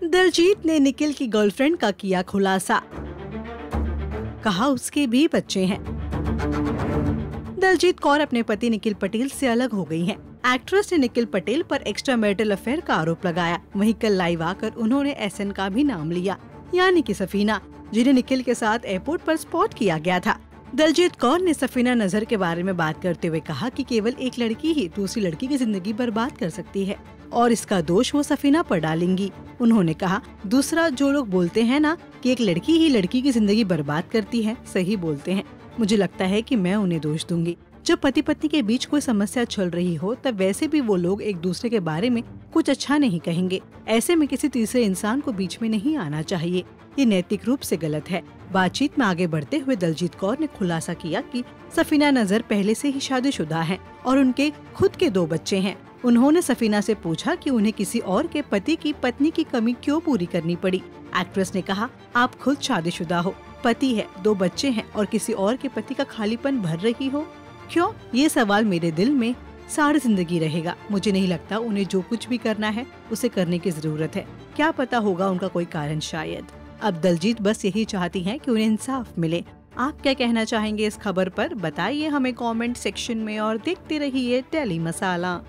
दलजीत ने निखिल की गर्लफ्रेंड का किया खुलासा। कहा उसके भी बच्चे हैं। दलजीत कौर अपने पति निखिल पटेल से अलग हो गई हैं। एक्ट्रेस ने निखिल पटेल पर एक्स्ट्रा मैरिटल अफेयर का आरोप लगाया। वहीं कल लाइव आकर उन्होंने एसएन का भी नाम लिया, यानी कि सफीना, जिन्हें निखिल के साथ एयरपोर्ट पर स्पॉट किया गया था। दलजीत कौर ने सफीना नज़र के बारे में बात करते हुए कहा कि केवल एक लड़की ही दूसरी लड़की की ज़िंदगी बर्बाद कर सकती है। और इसका दोष वो सफीना पर डालेंगी। उन्होंने कहा, दूसरा जो लोग बोलते हैं ना कि एक लड़की ही लड़की की ज़िंदगी बर्बाद करती है, सही बोलते हैं। मुझे लगता है कि मैं उन्हें दोष दूँगी। जब पति पत्नी के बीच कोई समस्या चल रही हो, तब वैसे भी वो लोग एक दूसरे के बारे में कुछ अच्छा नहीं कहेंगे। ऐसे में किसी तीसरे इंसान को बीच में नहीं आना चाहिए। ये नैतिक रूप से गलत है। बातचीत में आगे बढ़ते हुए दलजीत कौर ने खुलासा किया कि सफीना नज़र पहले से ही शादीशुदा हैं और उनके खुद के दो बच्चे हैं। उन्होंने सफीना से पूछा कि उन्हें किसी और के पति की पत्नी की कमी क्यों पूरी करनी पड़ी? एक्ट्रेस ने कहा, आप खुद शादीशुदा हो। पति है, दो बच्चे हैं और किसी और के पति का खालीपन भर रही हो। क्यों? ये सवाल मेरे दिल में सारी ज़िंदगी रहेगा। मुझे नहीं लगता उन्हें जो कुछ भी करना है, उसे करने की ज़रूरत है। क्या पता होगा उनका कोई कारण शायद। अब दलजीत बस यही चाहती हैं कि उन्हें इंसाफ मिले। आप क्या कहना चाहेंगे इस खबर पर? बताइए हमें कमेंट सेक्शन में और देखते रहिए टेली मसाला।